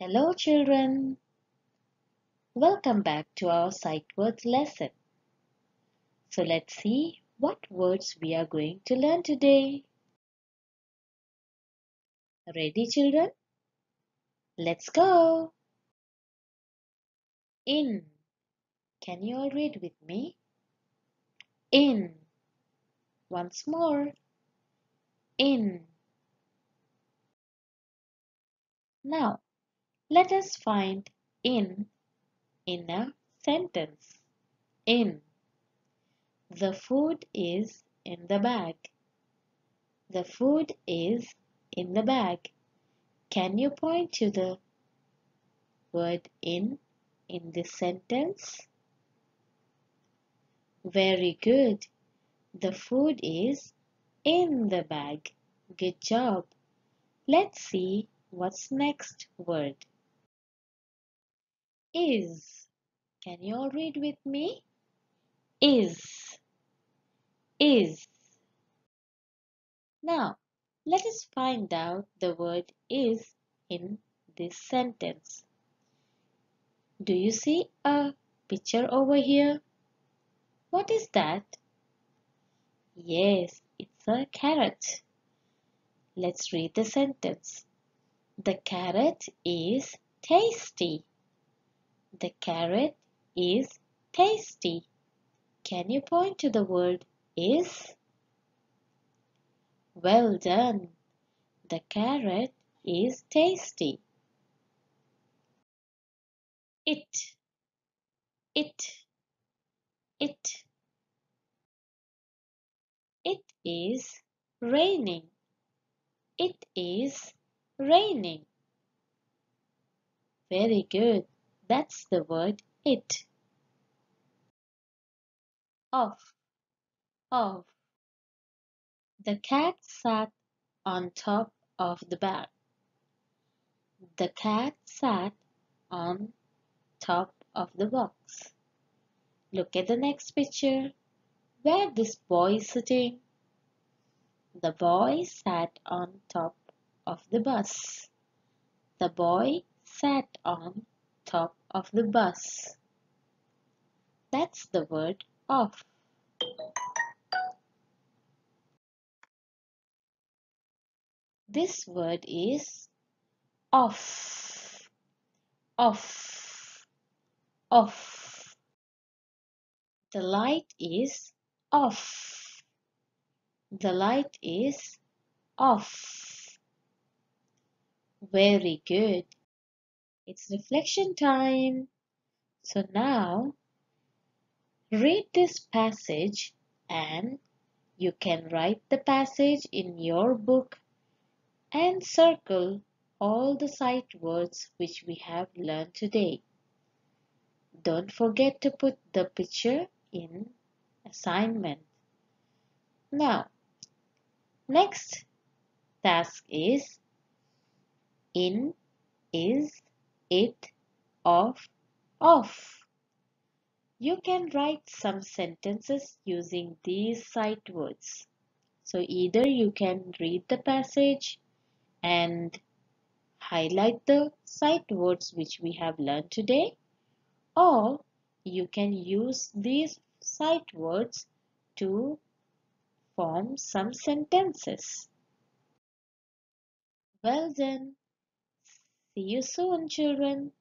Hello children. Welcome back to our sight words lesson. So let's see what words we are going to learn today. Ready children? Let's go. In. Can you all read with me? In. Once more. In. Now, let us find in in a sentence. In. The food is in the bag. The food is in the bag. Can you point to the word in in this sentence? Very good. The food is in the bag. Good job. Let's see what's next word is. Can you all read with me? Is. Is. Now, let us find out the word is in this sentence. Do you see a picture over here? What is that? Yes, it's a carrot. Let's read the sentence. The carrot is tasty. The carrot is tasty. Can you point to the word is? Well done. The carrot is tasty. It, it, it. It is raining. It is raining. Very good. That's the word it. Of, of. The cat sat on top of the bag. The cat sat on top of the box. Look at the next picture. Where this boy is sitting? The boy sat on top of the bus. The boy sat on top of the bus. That's the word of. This word is off, off, off. The light is off. The light is off. Very good. It's reflection time. So now read this passage and you can write the passage in your book and circle all the sight words which we have learned today. Don't forget to put the picture in assignment. Now, next task is in, is, it, of, off. You can write some sentences using these sight words. So either you can read the passage and highlight the sight words which we have learned today or you can use these sight words to form some sentences. Well done. See you soon children.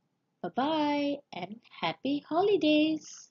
Bye bye and happy holidays.